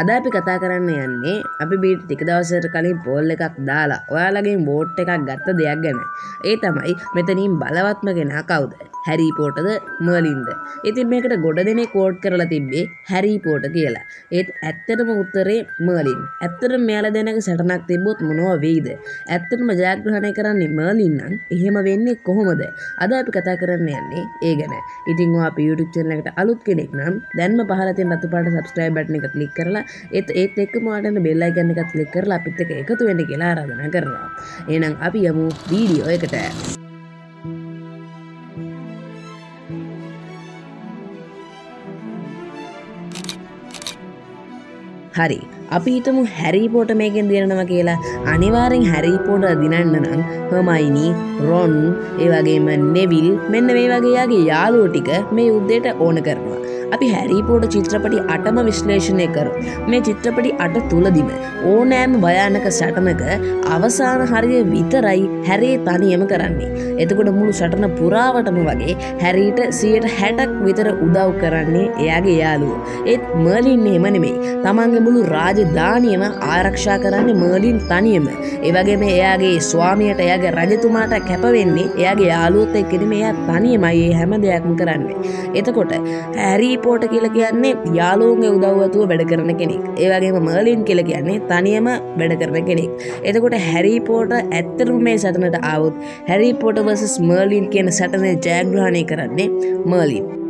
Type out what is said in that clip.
අද අපි කතා කරන්න යන්නේ අපි බීට ටික දවසට කලින් පෝල් එකක් දාලා ඔයාලගේ බෝට් එකක් ගත්ත දෙයක් ගැන. ඒ තමයි මෙතනින් බලවත්ම කෙන කවුද? හැරිපෝටද මර්ලින්ද ඉතින් මේකට ගොඩ දෙනෙ කෝඩ් කරලා තිබ්බේ හැරිපෝට කියලා. ඒත් ඇත්තටම උත්තරේ මර්ලින් ඇත්තට මෙයාල දෙනක සටනක් තිබොත් මොනවා වෙයිද? ඇත්තටම ජයග්‍රහණය කරන්නේ මර්ලින්නම් එහෙම වෙන්නේ කොහොමද? අද අපි කතා කරන්න යන්නේ ඒ ගැන. ඉතින් අප YouTube චනලකට අලුත් කෙනෙක් නම් දැන්ම පහලතින් රතු පාට සබස්ක්‍රයිබ් බට්න එක කලික් කරලා ඒත් ඒත් එක් මාටන බෙල්ලයි ගන්න එකත් ලික් කරලා අපිත් එක එකතු වෙන්න කියලා ආරාධනා කරනවා. එනම් අපි යමු වීඩියෝ එකට. හරි අපි හිතමු හැරිපෝට මේකෙන් දිරනවා කියලා. අනිවාරෙන් හැරිපෝට දිනන්න නම් හමයිනි රොන් ඒවගේම නෙවිල් මෙන්න මේ වගේයාගේ යාලුව ටික මේ යුද්ධයට ඕන කරනවා. අපි හැරිපෝට චිත්‍රපටි අටම විශ්ලේෂණය කර මේ චිත්‍රපටි අට තුළදිම ඕනෑම භයානක සටනක අවසාන හරිය විතරයි හැරේ තනියම කරන්නේ. එතකොට මුළු සටන පුරාවටම වගේ හැරීට සියට හැටක් විතර උදව් කරන්නේ එයාගේ යාලුව ඒත් මර්ලින් එහෙමනෙමෙයි තමන්ගේ මුළු රාජධානියම ආරක්ෂා කරන්න මර්ලින් තනියම. ඒවගේ මේ එයාගේ ස්වාමියට එයාගේ රජතුමාට කැපවෙන්නේ එයාගේ යාලුවත එක්කෙන එයා තනියමයි හැම දෙයක්ම කරන්නේ. එතකොට හැරී පෝට කියල කියන්නේ යාලුවන්ගේ උදව්වතුව වැඩ කරන කෙනෙක්. ඒවගේම මර්ලින් කියල කියන්නේ තනියම වැඩ කරන කෙනෙක්. එතකොට හැරිපෝට ඇත්තරුම් මේ සටනට අවුත් හැරිපෝට වසස් මර්ලින් කියන සටන ජයග්‍රහණය කරන්නේ මර්ලින්